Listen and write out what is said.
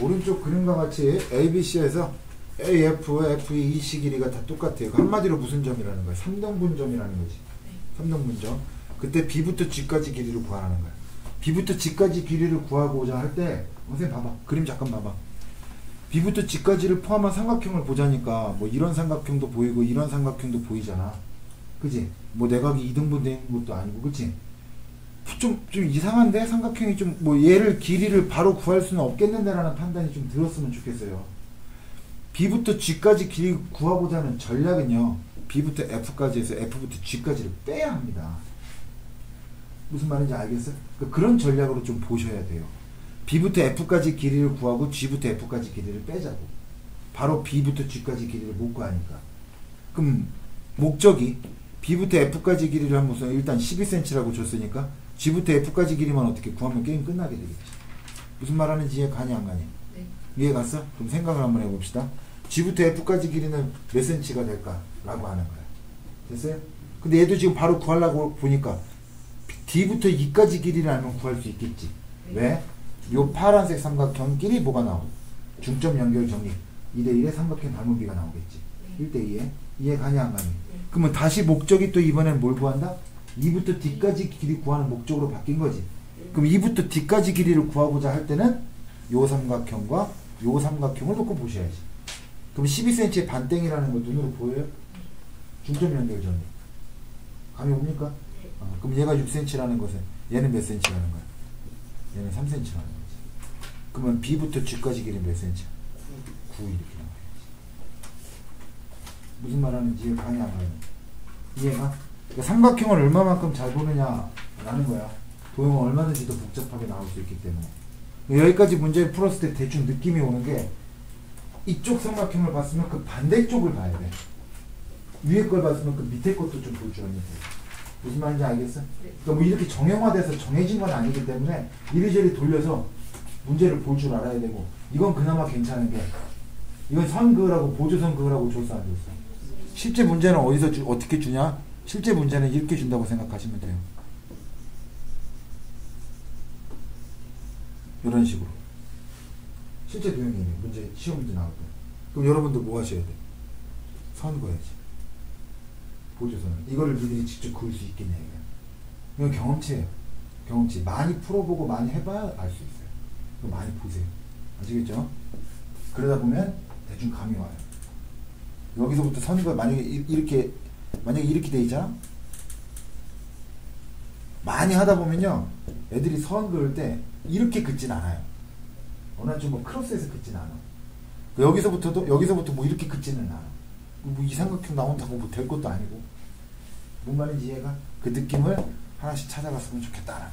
오른쪽 그림과 같이 ABC에서 AF, FE 이 시길이가 다 똑같아요. 한마디로 무슨 점이라는 거야? 3등분점이라는 거지. 3등분점. 그때 B부터 G까지 길이를 구하는 거야. B부터 G까지 길이를 구하고자 할 때, 선생님 봐봐. 그림 잠깐 봐봐. B부터 G까지를 포함한 삼각형을 보자니까 뭐 이런 삼각형도 보이고 이런 삼각형도 보이잖아. 그지? 뭐 내각이 2등분 된 것도 아니고, 그치? 좀, 좀 이상한데? 삼각형이 좀, 뭐 얘를 길이를 바로 구할 수는 없겠는데라는 판단이 좀 들었으면 좋겠어요. B부터 G까지 길이 구하고자 하는 전략은요. B부터 F까지 해서 F부터 G까지를 빼야 합니다. 무슨 말인지 알겠어요? 그러니까 그런 전략으로 좀 보셔야 돼요. B부터 F까지 길이를 구하고 G부터 F까지 길이를 빼자고. 바로 B부터 G까지 길이를 못 구하니까. 그럼 목적이 B부터 F까지 길이를 한번 써 일단 12cm라고 줬으니까 G부터 F까지 길이만 어떻게 구하면 게임 끝나게 되겠지. 무슨 말 하는지 이해 가니 안 가니? 네. 이해 갔어? 그럼 생각을 한번 해봅시다. G부터 F까지 길이는 몇 cm가 될까? 라고 하는 거야. 됐어요? 근데 얘도 지금 바로 구하려고 보니까 D부터 E까지 길이를 알면 구할 수 있겠지. 왜? 요 파란색 삼각형끼리 뭐가 나오? 중점 연결 정리. 2대1의 삼각형 닮은 비가 나오겠지. 1대2에. 이해 가니 안 가니? 그러면 다시 목적이 또 이번엔 뭘 구한다? 2부터 D까지 길이 구하는 목적으로 바뀐 거지. 그럼 2부터 D까지 길이를 구하고자 할 때는 요 삼각형과 요 삼각형을 놓고 보셔야지. 그럼 12cm의 반땡이라는 거 눈으로 보여요? 중점 연결 정리. 감이 옵니까? 어, 그럼 얘가 6cm라는 것은 얘는 몇 cm라는 거야? 얘는 3cm라는 거지. 그러면 B부터 G까지 길이 몇 cm? 9 이렇게. 무슨 말 하는지 이해 가냐 안 가냐? 이해가? 그러니까 삼각형을 얼마만큼 잘 보느냐라는 거야. 도형은 얼마든지 더 복잡하게 나올 수 있기 때문에. 여기까지 문제를 풀었을 때 대충 느낌이 오는 게 이쪽 삼각형을 봤으면 그 반대쪽을 봐야 돼. 위에 걸 봤으면 그 밑에 것도 좀 볼 줄 알면 돼. 무슨 말인지 알겠어? 그러니까 뭐 이렇게 정형화돼서 정해진 건 아니기 때문에 이리저리 돌려서 문제를 볼 줄 알아야 되고 이건 그나마 괜찮은 게 이건 선그라고 보조선 그라고 줬어 안 줬어? 실제 문제는 어디서 주, 어떻게 주냐? 실제 문제는 이렇게 준다고 생각하시면 돼요. 이런 식으로. 실제 도형이에요. 문제, 시험 문제 나올 때. 그럼 여러분들 뭐 하셔야 돼? 선 그어야지. 보조선을. 이거를 니들이 직접 그을 수 있겠냐, 이거. 이건 경험치예요. 경험치. 많이 풀어보고 많이 해봐야 알 수 있어요. 많이 보세요. 아시겠죠? 그러다 보면 대충 감이 와요. 여기서부터 선거 만약에 이- 이렇게 만약에 이렇게 돼 있잖아. 많이 하다 보면요, 애들이 선 그을 때 이렇게 긋진 않아요. 어느 좀뭐 크로스해서 긋진 않아. 그 여기서부터도 여기서부터 뭐 이렇게 긋지는 않아. 뭐 이삼각형 나온다고 뭐 될 것도 아니고. 뭔 말인지 이해가? 그 느낌을 하나씩 찾아갔으면 좋겠다라는.